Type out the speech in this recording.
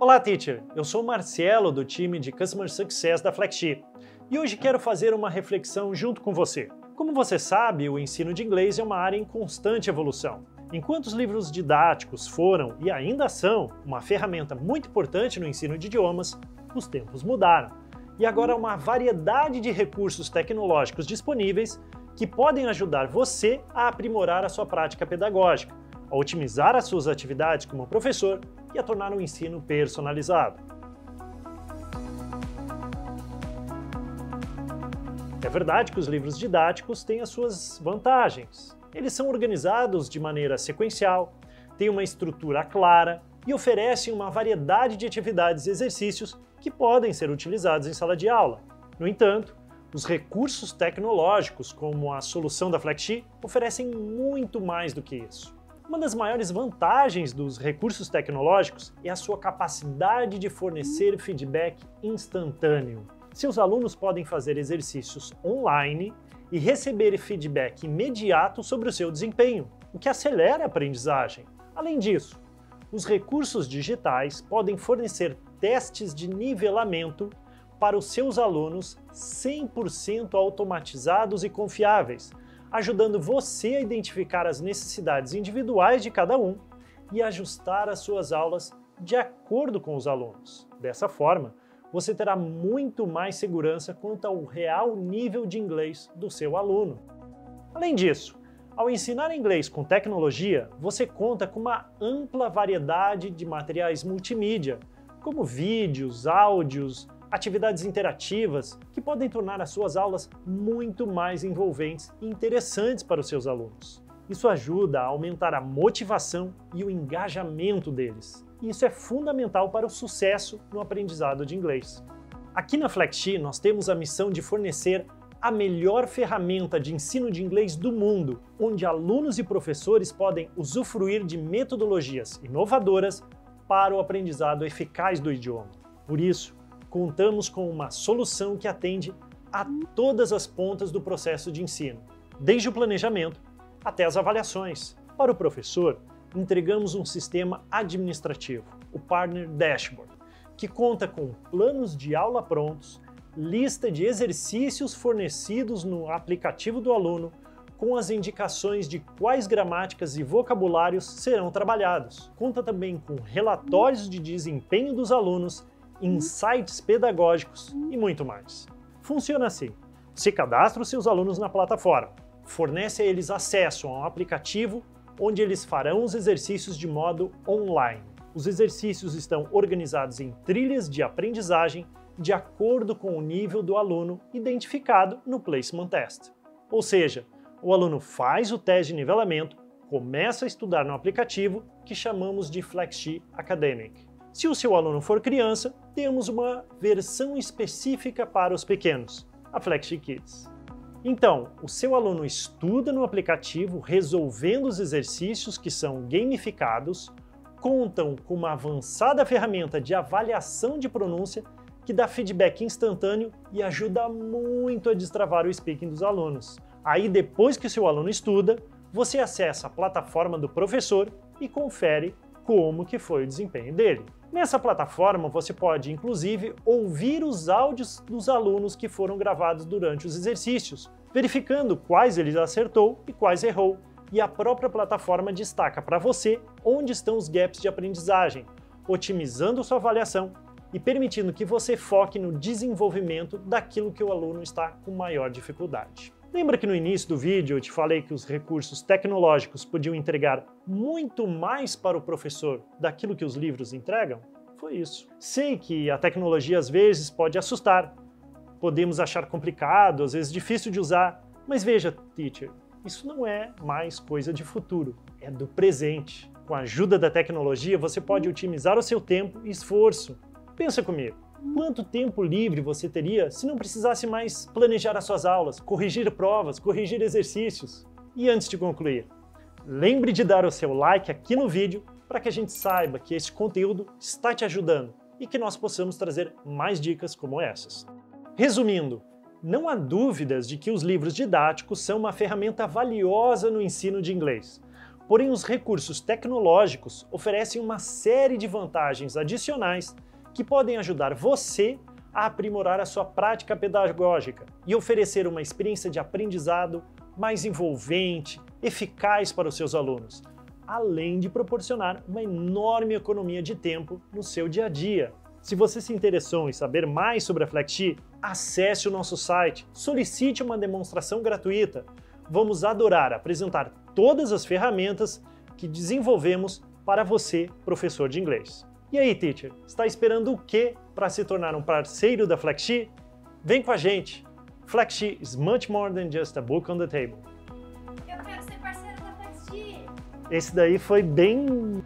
Olá, teacher! Eu sou o Marcelo, do time de Customer Success da FlexSheet, e hoje quero fazer uma reflexão junto com você. Como você sabe, o ensino de inglês é uma área em constante evolução. Enquanto os livros didáticos foram e ainda são uma ferramenta muito importante no ensino de idiomas, os tempos mudaram. E agora há uma variedade de recursos tecnológicos disponíveis que podem ajudar você a aprimorar a sua prática pedagógica, a otimizar as suas atividades como professor e a tornar o ensino personalizado. É verdade que os livros didáticos têm as suas vantagens. Eles são organizados de maneira sequencial, têm uma estrutura clara e oferecem uma variedade de atividades e exercícios que podem ser utilizados em sala de aula. No entanto, os recursos tecnológicos, como a solução da FlexSheet, oferecem muito mais do que isso. Uma das maiores vantagens dos recursos tecnológicos é a sua capacidade de fornecer feedback instantâneo. Seus alunos podem fazer exercícios online e receber feedback imediato sobre o seu desempenho, o que acelera a aprendizagem. Além disso, os recursos digitais podem fornecer testes de nivelamento para os seus alunos 100% automatizados e confiáveis, ajudando você a identificar as necessidades individuais de cada um e ajustar as suas aulas de acordo com os alunos. Dessa forma, você terá muito mais segurança quanto ao real nível de inglês do seu aluno. Além disso, ao ensinar inglês com tecnologia, você conta com uma ampla variedade de materiais multimídia, como vídeos, áudios, atividades interativas que podem tornar as suas aulas muito mais envolventes e interessantes para os seus alunos. Isso ajuda a aumentar a motivação e o engajamento deles. E isso é fundamental para o sucesso no aprendizado de inglês. Aqui na FlexSheet nós temos a missão de fornecer a melhor ferramenta de ensino de inglês do mundo, onde alunos e professores podem usufruir de metodologias inovadoras para o aprendizado eficaz do idioma. Por isso, contamos com uma solução que atende a todas as pontas do processo de ensino, desde o planejamento até as avaliações. Para o professor, entregamos um sistema administrativo, o Partner Dashboard, que conta com planos de aula prontos, lista de exercícios fornecidos no aplicativo do aluno, com as indicações de quais gramáticas e vocabulários serão trabalhados. Conta também com relatórios de desempenho dos alunos insights pedagógicos e muito mais. Funciona assim: se cadastra os seus alunos na plataforma, fornece a eles acesso a um aplicativo onde eles farão os exercícios de modo online. Os exercícios estão organizados em trilhas de aprendizagem de acordo com o nível do aluno identificado no Placement Test. Ou seja, o aluno faz o teste de nivelamento, começa a estudar no aplicativo que chamamos de FlexSheet Academic. Se o seu aluno for criança, temos uma versão específica para os pequenos, a Flexi Kids. Então, o seu aluno estuda no aplicativo resolvendo os exercícios que são gamificados, contam com uma avançada ferramenta de avaliação de pronúncia que dá feedback instantâneo e ajuda muito a destravar o speaking dos alunos. Aí, depois que o seu aluno estuda, você acessa a plataforma do professor e confere como que foi o desempenho dele. Nessa plataforma você pode, inclusive, ouvir os áudios dos alunos que foram gravados durante os exercícios, verificando quais ele acertou e quais errou. E a própria plataforma destaca para você onde estão os gaps de aprendizagem, otimizando sua avaliação e permitindo que você foque no desenvolvimento daquilo que o aluno está com maior dificuldade. Lembra que no início do vídeo eu te falei que os recursos tecnológicos podiam entregar muito mais para o professor daquilo que os livros entregam? Foi isso. Sei que a tecnologia às vezes pode assustar, podemos achar complicado, às vezes difícil de usar, mas veja, teacher, isso não é mais coisa de futuro, é do presente. Com a ajuda da tecnologia, você pode otimizar o seu tempo e esforço. Pensa comigo. Quanto tempo livre você teria se não precisasse mais planejar as suas aulas, corrigir provas, corrigir exercícios? E antes de concluir, lembre de dar o seu like aqui no vídeo para que a gente saiba que esse conteúdo está te ajudando e que nós possamos trazer mais dicas como essas. Resumindo, não há dúvidas de que os livros didáticos são uma ferramenta valiosa no ensino de inglês. Porém, os recursos tecnológicos oferecem uma série de vantagens adicionais que podem ajudar você a aprimorar a sua prática pedagógica e oferecer uma experiência de aprendizado mais envolvente, eficaz para os seus alunos, além de proporcionar uma enorme economia de tempo no seu dia a dia. Se você se interessou em saber mais sobre a FlexX, acesse o nosso site, solicite uma demonstração gratuita. Vamos adorar apresentar todas as ferramentas que desenvolvemos para você, professor de inglês. E aí, teacher, está esperando o que para se tornar um parceiro da FlexX? Vem com a gente! FlexX is much more than just a book on the table. Eu quero ser parceiro da FlexX. Esse daí foi bem